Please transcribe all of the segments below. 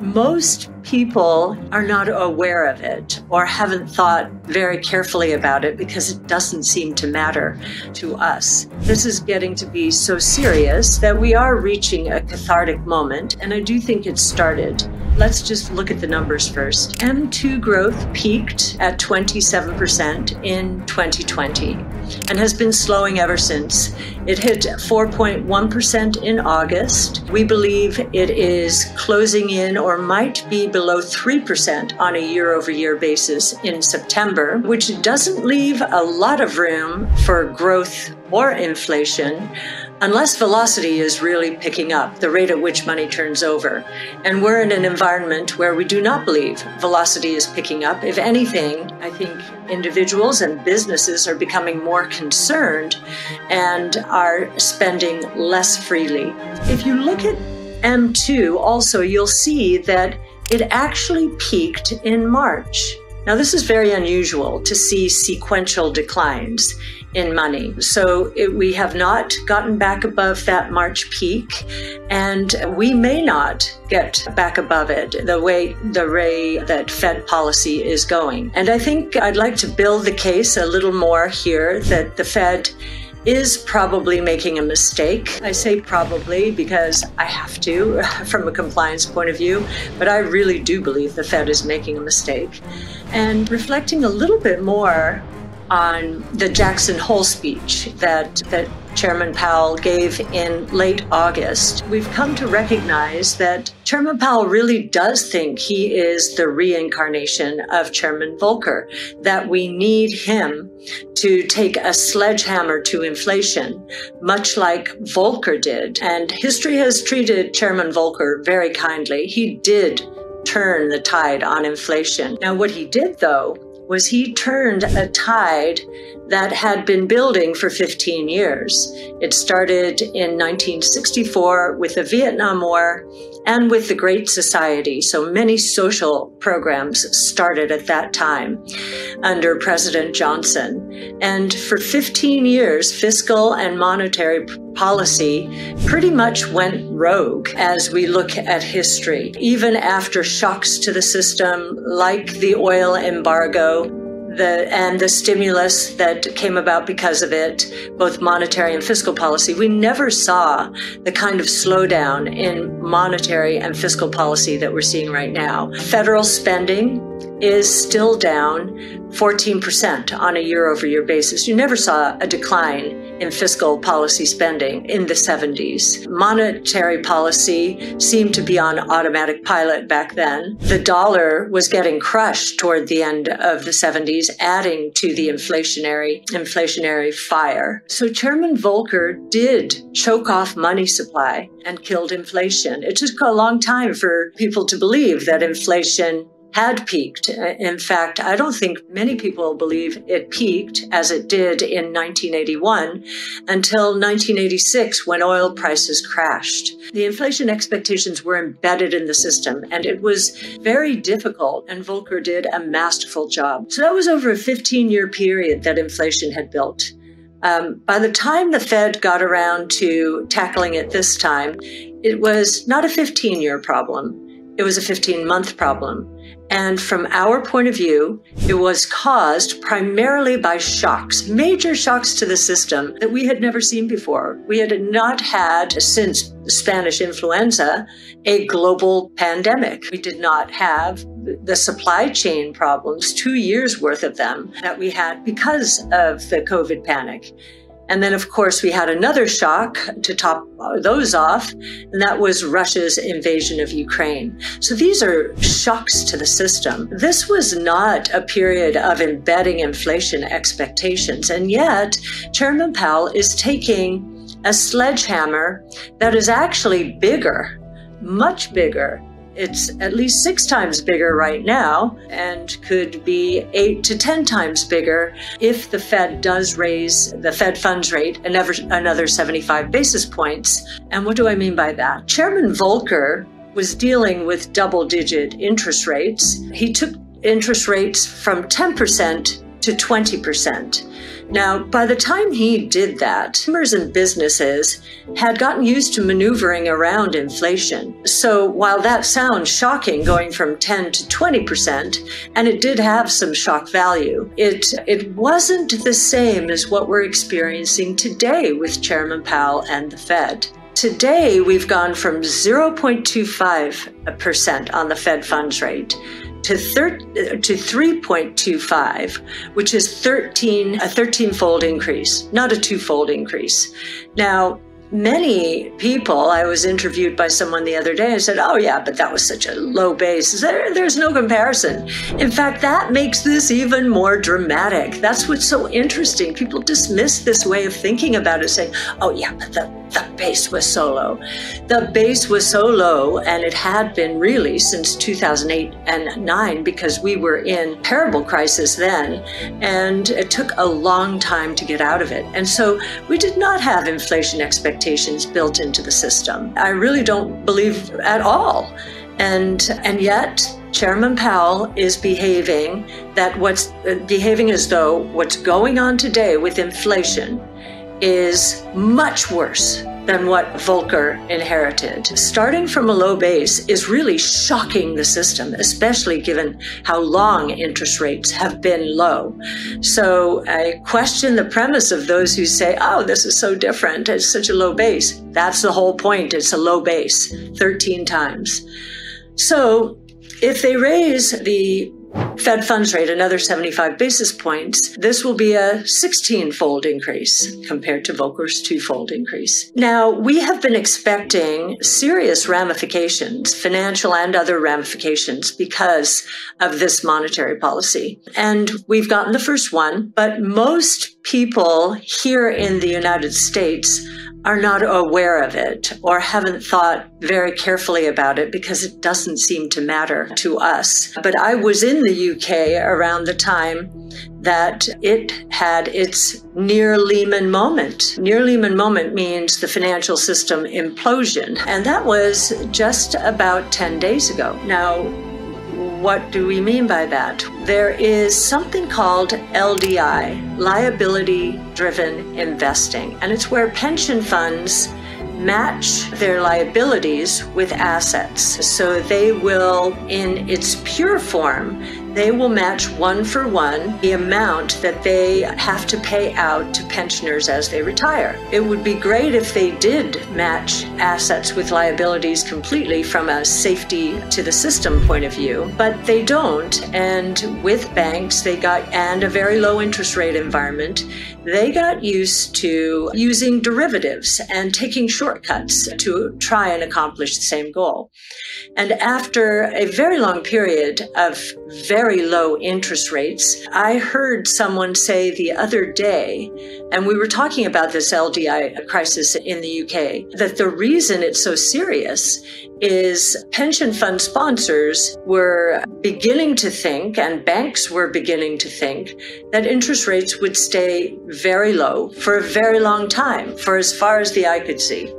Most people are not aware of it or haven't thought very carefully about it because it doesn't seem to matter to us. This is getting to be so serious that we are reaching a cathartic moment, and I do think it started. Let's just look at the numbers first. M2 growth peaked at 27% in 2020 and has been slowing ever since. It hit 4.1% in August. We believe it is closing in or might be below 3% on a year over year basis in September, which doesn't leave a lot of room for growth or inflation unless velocity is really picking up, the rate at which money turns over. And we're in an environment where we do not believe velocity is picking up. If anything, I think individuals and businesses are becoming more concerned and are spending less freely. If you look at M2, also, you'll see that it actually peaked in March. Now, this is very unusual to see sequential declines in money. So it, we have not gotten back above that March peak, and we may not get back above it the way the way that Fed policy is going. And I think I'd like to build the case a little more here that the Fed is probably making a mistake. I say probably because I have to from a compliance point of view, but I really do believe the Fed is making a mistake. And reflecting a little bit more on the Jackson Hole speech that, that Chairman Powell gave in late August, we've come to recognize that Chairman Powell really does think he is the reincarnation of Chairman Volcker, that we need him to take a sledgehammer to inflation, much like Volcker did. And history has treated Chairman Volcker very kindly. He did turn the tide on inflation. Now, what he did, though, was he turned a tide that had been building for 15 years. It started in 1964 with the Vietnam War and with the Great Society. So many social programs started at that time under President Johnson. And for 15 years, fiscal and monetary policy pretty much went rogue as we look at history. Even after shocks to the system, like the oil embargo, the, and the stimulus that came about because of it, both monetary and fiscal policy, we never saw the kind of slowdown in monetary and fiscal policy that we're seeing right now. Federal spending is still down 14% on a year over year basis. You never saw a decline in fiscal policy spending in the 70s. Monetary policy seemed to be on automatic pilot back then. The dollar was getting crushed toward the end of the 70s, adding to the mm-hmm. inflationary inflationary fire. So Chairman Volcker did choke off money supply and killed inflation. It took a long time for people to believe that inflation had peaked. In fact, I don't think many people believe it peaked as it did in 1981 until 1986 when oil prices crashed. The inflation expectations were embedded in the system and it was very difficult and Volcker did a masterful job. So that was over a 15 year period that inflation had built. Um, by the time the Fed got around to tackling it this time, it was not a 15 year problem. It was a 15 month problem. And from our point of view, it was caused primarily by shocks, major shocks to the system that we had never seen before. We had not had, since Spanish influenza, a global pandemic. We did not have the supply chain problems, two years worth of them, that we had because of the COVID panic. And then, of course, we had another shock to top those off, and that was Russia's invasion of Ukraine. So these are shocks to the system. This was not a period of embedding inflation expectations. And yet, Chairman Powell is taking a sledgehammer that is actually bigger, much bigger it's at least six times bigger right now and could be eight to 10 times bigger if the Fed does raise the Fed funds rate another, another 75 basis points. And what do I mean by that? Chairman Volcker was dealing with double digit interest rates. He took interest rates from 10% to 20%. Now, by the time he did that, consumers and businesses had gotten used to maneuvering around inflation. So while that sounds shocking going from 10 to 20%, and it did have some shock value, it, it wasn't the same as what we're experiencing today with Chairman Powell and the Fed. Today, we've gone from 0.25% on the Fed funds rate to, thir- to 3.25, which is 13, a 13 fold increase, not a two fold increase. Now, many people, I was interviewed by someone the other day and said, Oh, yeah, but that was such a low base. There, there's no comparison. In fact, that makes this even more dramatic. That's what's so interesting. People dismiss this way of thinking about it, saying, Oh, yeah, but the, the base was so low. The base was so low, and it had been really since 2008 and 9 because we were in terrible crisis then, and it took a long time to get out of it. And so we did not have inflation expectations expectations built into the system. I really don't believe at all. And, and yet, Chairman Powell is behaving that what's uh, behaving as though what's going on today with inflation is much worse than what Volcker inherited. Starting from a low base is really shocking the system, especially given how long interest rates have been low. So I question the premise of those who say, oh, this is so different. It's such a low base. That's the whole point. It's a low base, 13 times. So if they raise the Fed funds rate another 75 basis points, this will be a 16 fold increase compared to Volcker's two fold increase. Now, we have been expecting serious ramifications, financial and other ramifications, because of this monetary policy. And we've gotten the first one, but most people here in the United States are not aware of it or haven't thought very carefully about it because it doesn't seem to matter to us. But I was in the UK around the time that it had its near Lehman moment. Near Lehman moment means the financial system implosion. And that was just about 10 days ago. Now, what do we mean by that? There is something called LDI, liability driven investing, and it's where pension funds match their liabilities with assets. So they will, in its pure form, they will match one for one the amount that they have to pay out to pensioners as they retire. It would be great if they did match assets with liabilities completely from a safety to the system point of view, but they don't. And with banks, they got, and a very low interest rate environment, they got used to using derivatives and taking shortcuts to try and accomplish the same goal. And after a very long period of very low interest rates, I heard someone say the other day, and we were talking about this LDI crisis in the UK, that the reason it's so serious is pension fund sponsors were beginning to think, and banks were beginning to think, that interest rates would stay very low for a very long time, for as far as the eye could see.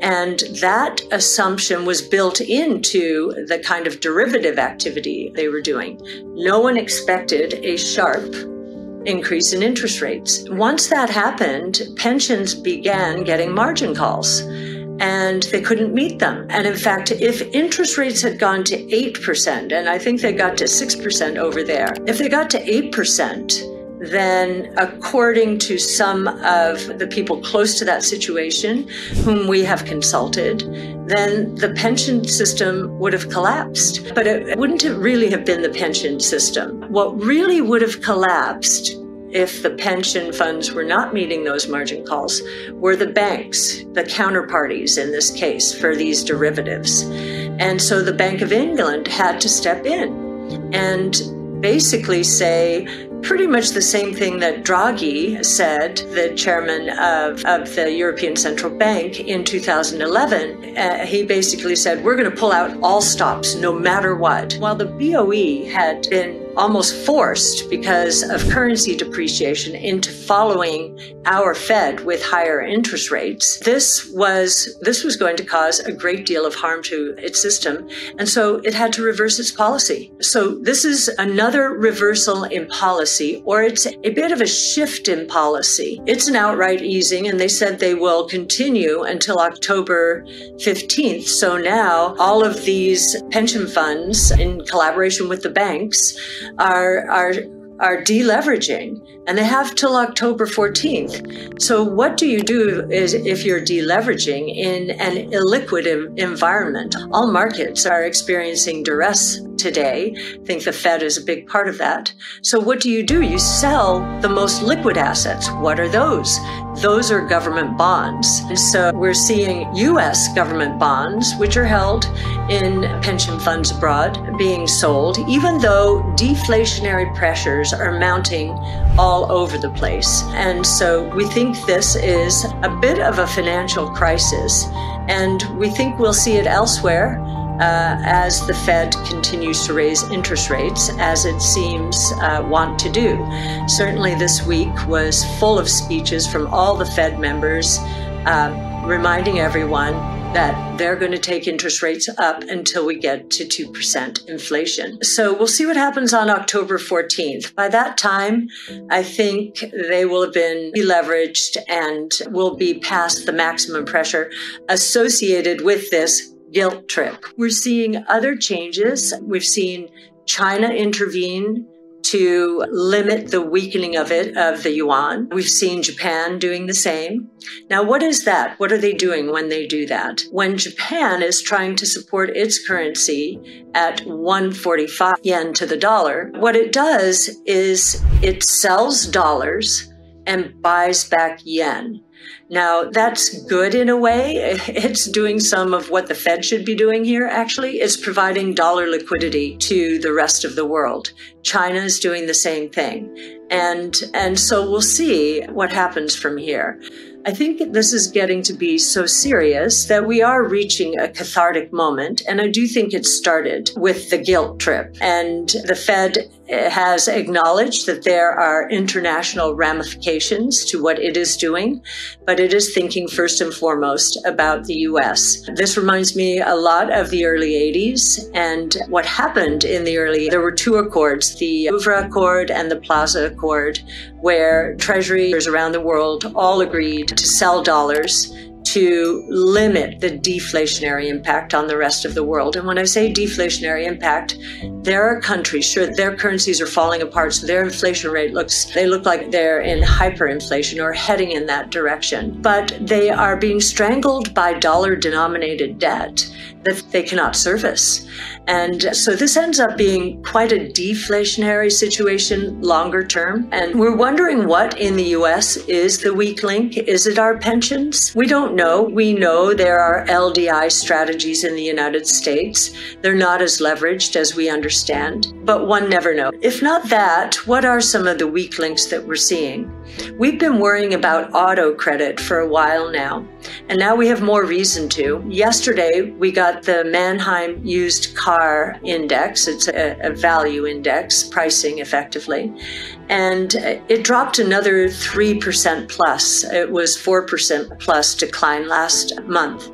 And that assumption was built into the kind of derivative activity they were doing. No one expected a sharp increase in interest rates. Once that happened, pensions began getting margin calls and they couldn't meet them. And in fact, if interest rates had gone to 8%, and I think they got to 6% over there, if they got to 8%, then according to some of the people close to that situation whom we have consulted, then the pension system would have collapsed. But it wouldn't really have been the pension system. What really would have collapsed if the pension funds were not meeting those margin calls were the banks, the counterparties in this case for these derivatives. And so the Bank of England had to step in and basically say, pretty much the same thing that Draghi said, the chairman of, of the European Central Bank in 2011. Uh, he basically said, We're going to pull out all stops no matter what. While the BOE had been almost forced because of currency depreciation into following our Fed with higher interest rates. This was this was going to cause a great deal of harm to its system, and so it had to reverse its policy. So this is another reversal in policy, or it's a bit of a shift in policy. It's an outright easing, and they said they will continue until October 15th. So now all of these pension funds, in collaboration with the banks, are are are deleveraging and they have till October 14th. So what do you do is if you're deleveraging in an illiquid environment? All markets are experiencing duress today. I think the Fed is a big part of that. So what do you do? You sell the most liquid assets. What are those? Those are government bonds. And so we're seeing US government bonds, which are held in pension funds abroad, being sold, even though deflationary pressures are mounting all over the place. And so we think this is a bit of a financial crisis. And we think we'll see it elsewhere uh, as the Fed continues to raise interest rates, as it seems uh, want to do. Certainly, this week was full of speeches from all the Fed members uh, reminding everyone that they're going to take interest rates up until we get to 2% inflation. So we'll see what happens on October 14th. By that time, I think they will have been leveraged and will be past the maximum pressure associated with this gilt trip. We're seeing other changes. We've seen China intervene to limit the weakening of it of the yuan. We've seen Japan doing the same. Now what is that? What are they doing when they do that? When Japan is trying to support its currency at 145 yen to the dollar, what it does is it sells dollars and buys back yen. Now, that's good in a way. It's doing some of what the Fed should be doing here, actually. It's providing dollar liquidity to the rest of the world. China is doing the same thing. And, and so we'll see what happens from here. I think this is getting to be so serious that we are reaching a cathartic moment. And I do think it started with the gilt trip. And the Fed has acknowledged that there are international ramifications to what it is doing, but it is thinking first and foremost about the US. This reminds me a lot of the early 80s and what happened in the early, there were two accords, the Louvre Accord and the Plaza Accord, where treasuries around the world all agreed to sell dollars to limit the deflationary impact on the rest of the world. And when I say deflationary impact, there are countries, sure, their currencies are falling apart, so their inflation rate looks, they look like they're in hyperinflation or heading in that direction. But they are being strangled by dollar denominated debt that they cannot service. And so this ends up being quite a deflationary situation longer term. And we're wondering what in the US is the weak link. Is it our pensions? We don't know. We know there are LDI strategies in the United States. They're not as leveraged as we understand, but one never knows. If not that, what are some of the weak links that we're seeing? We've been worrying about auto credit for a while now, and now we have more reason to. Yesterday, we got the Manheim used car index. It's a, a value index, pricing effectively. And it dropped another 3% plus. It was 4% plus decline last month.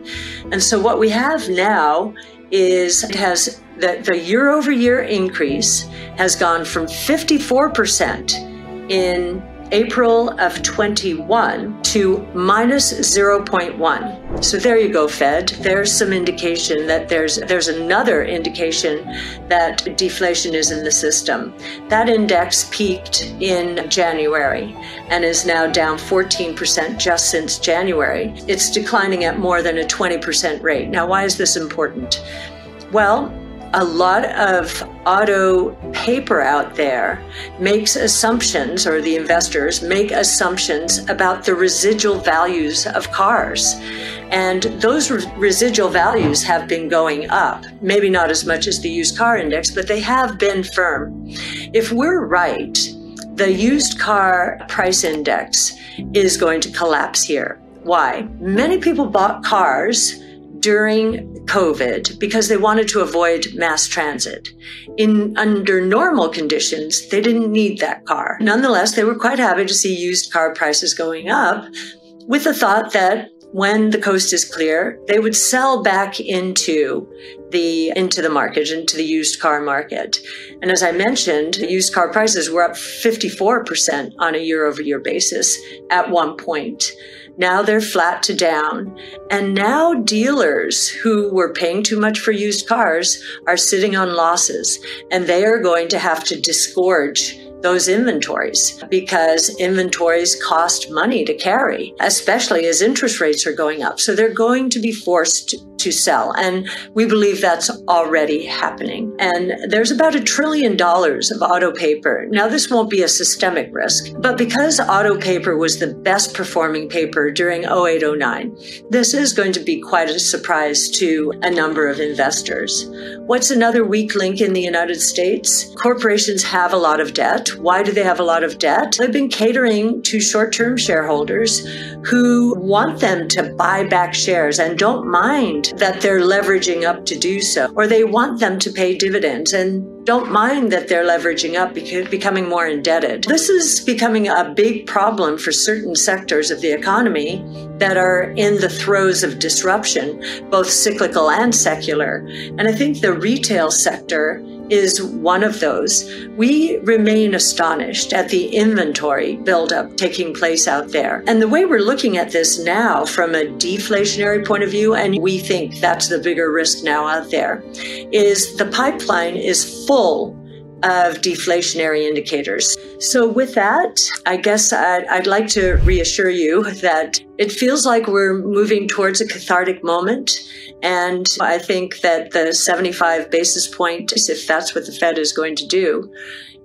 And so what we have now is it has the, the year over year increase has gone from 54% in April of 21 to minus 0.1. So there you go, Fed. There's some indication that there's there's another indication that deflation is in the system. That index peaked in January and is now down 14% just since January. It's declining at more than a 20% rate. Now, why is this important? Well, a lot of auto paper out there makes assumptions, or the investors make assumptions about the residual values of cars. And those re- residual values have been going up, maybe not as much as the used car index, but they have been firm. If we're right, the used car price index is going to collapse here. Why? Many people bought cars during COVID because they wanted to avoid mass transit. In under normal conditions, they didn't need that car. Nonetheless, they were quite happy to see used car prices going up with the thought that when the coast is clear, they would sell back into the into the market, into the used car market. And as I mentioned, used car prices were up 54% on a year over year basis at one point. Now they're flat to down. And now dealers who were paying too much for used cars are sitting on losses and they are going to have to disgorge those inventories because inventories cost money to carry, especially as interest rates are going up. So they're going to be forced to sell. And we believe that's already happening. And there's about a trillion dollars of auto paper. Now, this won't be a systemic risk, but because auto paper was the best performing paper during 0809, this is going to be quite a surprise to a number of investors. What's another weak link in the United States? Corporations have a lot of debt. Why do they have a lot of debt? They've been catering to short term shareholders who want them to buy back shares and don't mind that they're leveraging up to do so, or they want them to pay dividends and don't mind that they're leveraging up becoming more indebted. This is becoming a big problem for certain sectors of the economy that are in the throes of disruption, both cyclical and secular. And I think the retail sector is one of those. We remain astonished at the inventory buildup taking place out there. And the way we're looking at this now from a deflationary point of view, and we think that's the bigger risk now out there, is the pipeline is full of deflationary indicators. So, with that, I guess I'd, I'd, like to reassure you that it feels like we're moving towards a cathartic moment. And I think that the 75 basis point, if that's what the Fed is going to do,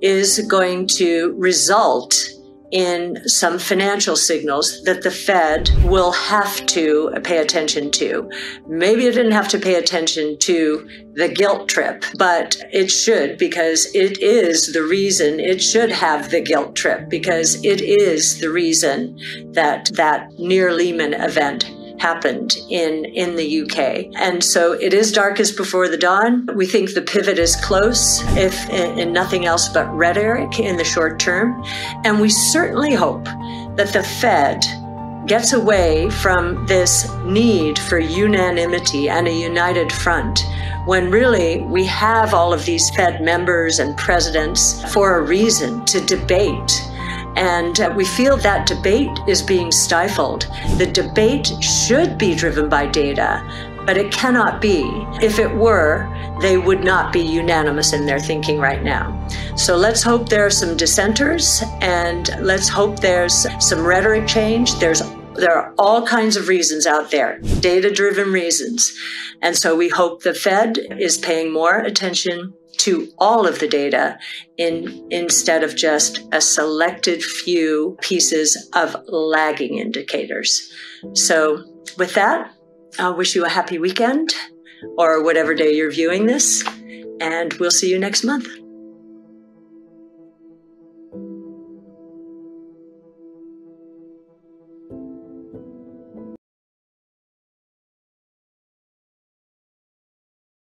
is going to result in some financial signals that the Fed will have to pay attention to. Maybe it didn't have to pay attention to the gilt trip, but it should because it is the reason it should have the gilt trip because it is the reason that that near Lehman event happened in, in the UK. And so it is darkest before the dawn. We think the pivot is close, if in, nothing else but rhetoric in the short term. And we certainly hope that the Fed gets away from this need for unanimity and a united front when really we have all of these Fed members and presidents for a reason to debate and uh, we feel that debate is being stifled. The debate should be driven by data, but it cannot be. If it were, they would not be unanimous in their thinking right now. So let's hope there are some dissenters and let's hope there's some rhetoric change. There's there are all kinds of reasons out there, data driven reasons. And so we hope the Fed is paying more attention to all of the data in, instead of just a selected few pieces of lagging indicators. So, with that, I wish you a happy weekend or whatever day you're viewing this, and we'll see you next month.